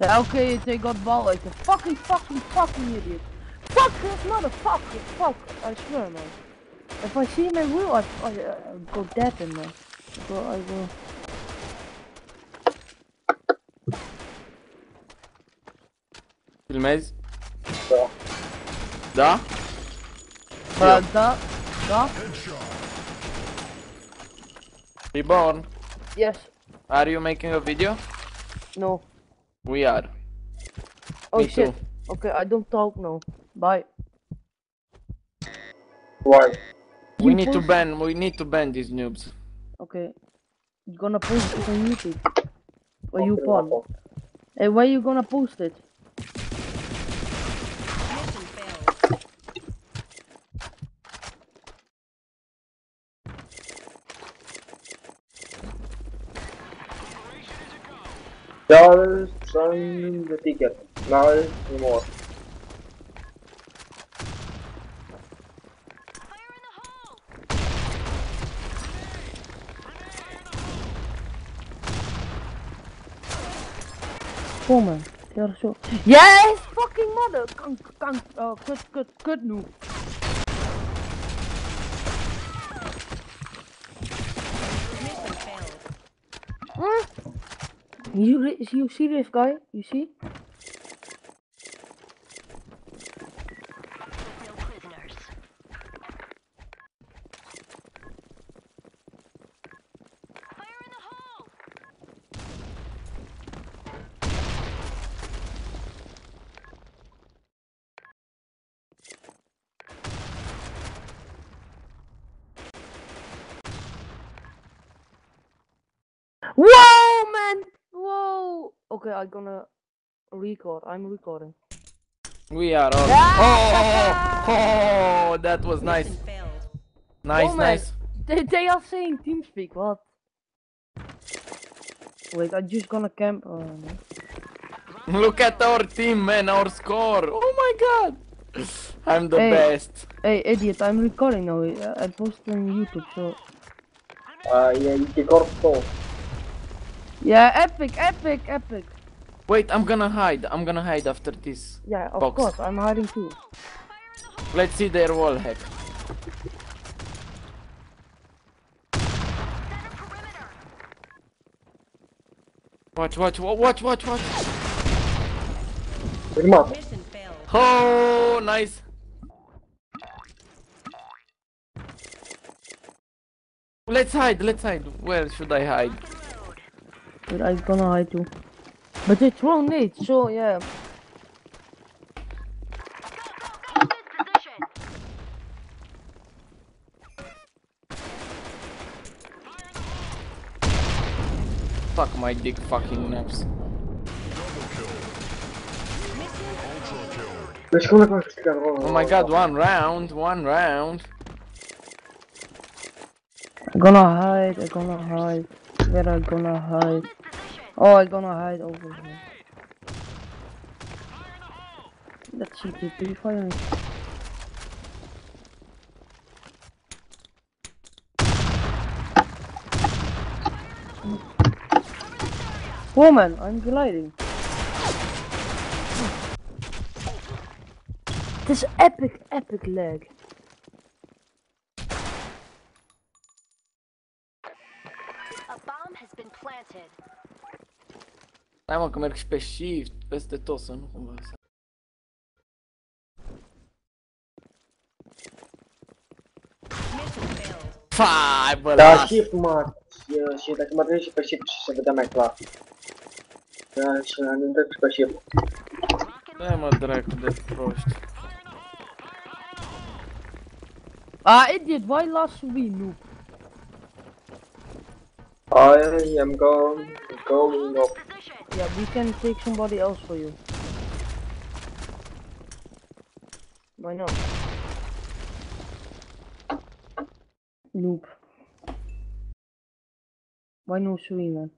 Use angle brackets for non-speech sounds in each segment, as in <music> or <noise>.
Yeah, okay, they got ball like a fucking, fucking, fucking idiot. Fuck this motherfucker, fuck, I swear man. If I see him in real, I, I, I go dead in there. I will, I will. Filmezi? Da. Da? Uh, da, da, Reborn, yes, are you making a video? no. We are. Oh Me shit. too. Okay, I don't talk now. Bye. Why? We You need to post- ban, we need to ban these noobs. Okay. You gonna post it on YouTube? Or you Okay, pon? Waffle. Hey, where you gonna post it? Dollars on the ticket. Now anymore. Kom man. Ja, zo. Yes! Fucking mother! Kank, kank. Oh, kut, kut, kut nu. You, you see this guy? You see? Whoa! Okay, I'm gonna record. I'm recording. We are all. Ah! Oh, oh, that was nice. Mission failed. Nice, Oh, nice. They, they are saying TeamSpeak, what? Wait, I'm just gonna camp. Oh, no. <laughs> Look at our team, man, our score. Oh my god. I'm the Hey. best. Hey, idiot, I'm recording now. I I posted on YouTube, so. Ah, yeah, you can corto. Yeah, epic, epic, epic. Wait, I'm gonna hide. I'm gonna hide after this. Yeah, of Box. course, I'm hiding too. Let's see their wall hack. Watch, watch, watch, watch, watch. Irmão, Mission failed. Oh, nice. Let's hide, let's hide. Where should I hide? But I'm gonna hide too. But they throw nades, so yeah. Fuck my dick fucking naps. mas como é que vai ficar agora? Oh my god, one round, one round. Gonna hide, I'm gonna hide. Where I'm gonna hide. Oh, I'm gonna hide over here. See, did we fire me? Woman, I'm gliding. This epic, epic lag. Hai mă că merg și pe shift, peste tot să nu cumva să... Mission failed. Fai, bă, Da, las! shift, mă. Și, și dacă mă treci și pe shift și se vedea mai clar. Da, și am intrat și pe shift. Dai mă dracu de proști. Ah, idiot, why last we noob? I am going, going up. Yeah, we can take somebody else for you. Why not? Noob. Why no man?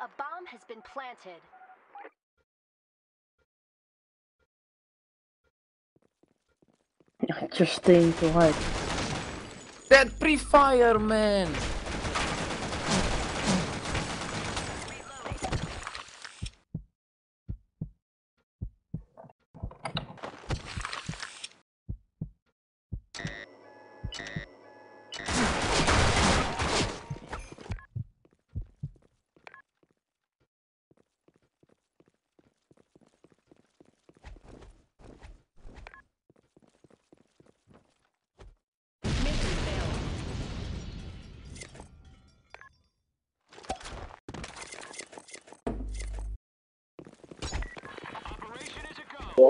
A bomb has been planted. <laughs> Just staying to hide. That pre-fire, man!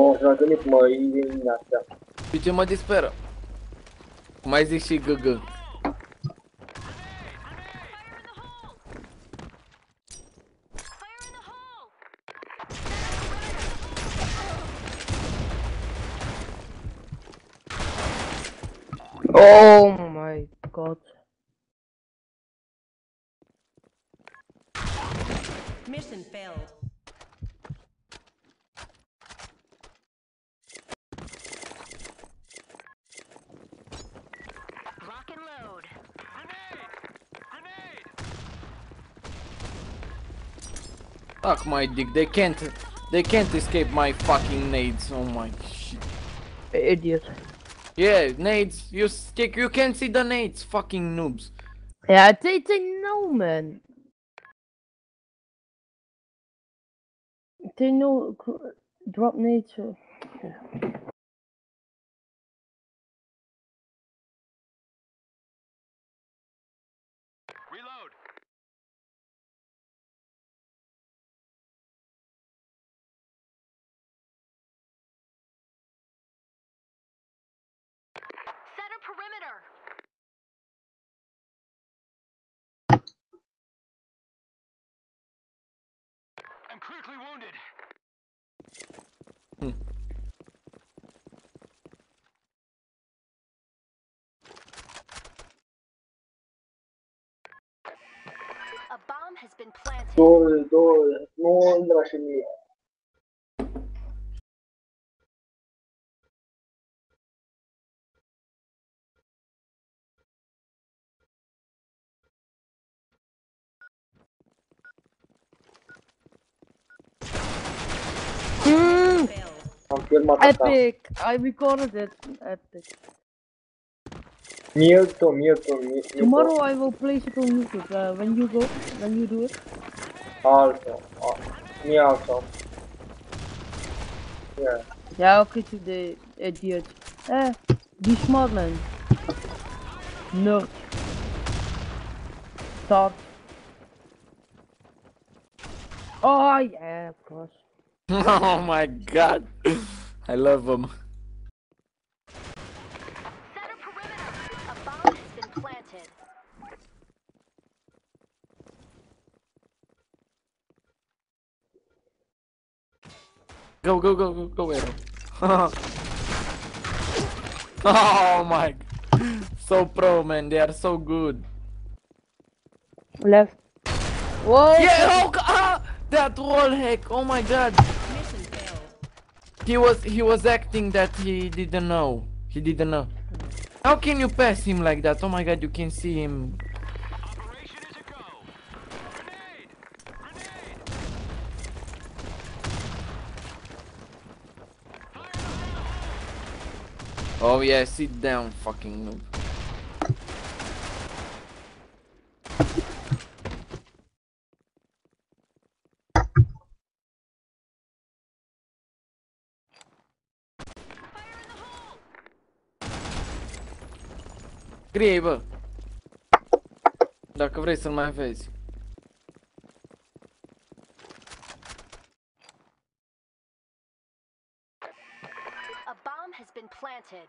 O, s-a gândit, mă, e din astea. Știi ce mă disperă? Mai zic și GG. Fire in the hole! Oh my god. Mission failed. Fuck my dick, they can't, they can't escape my fucking nades. Oh my shit. Idiot. Yeah, nades. You stick. You can't see the nades. Fucking noobs. Yeah, they, they know, man. They know. Drop nature. Uh, Set critically wounded. A bomb has been planted. Două, două, nu de Failed. Am filmat asta. epic! I recorded it. Epic. Milton, Milton, Milton. Tomorrow I will place it on YouTube. Uh, when you go, when you do it. Also, a- mie also. Yeah. Ja, oké, today, idiot. Eh, die smart man. Nerd. Start. Oh yeah, of course. <laughs> oh my god. I love them. Set a perimeter. A bomb has been planted. Go, go, go, go, go, Arrow. <laughs> oh my. So pro, man. They are so good. Left. Whoa! Yeah, oh, g- ah, that wall hack. Oh my god. He was he was acting that he didn't know. He didn't know. How can you pass him like that? Oh my god, you can see him. Operation is a go. Grenade! Grenade! Oh yeah, sit down, fucking noob. Scrie, bă. Dacă vrei să-l mai vezi. A bomb has been planted.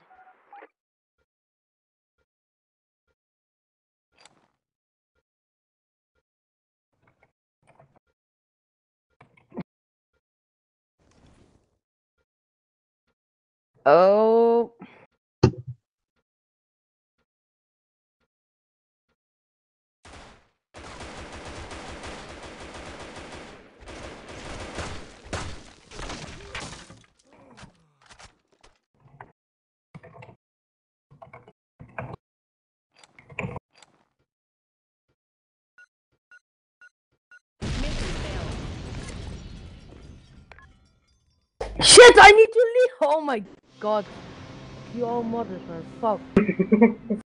Oh. I need to leave! Oh my god. You all mothers, man. Fuck. <laughs>